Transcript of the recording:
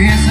Yes,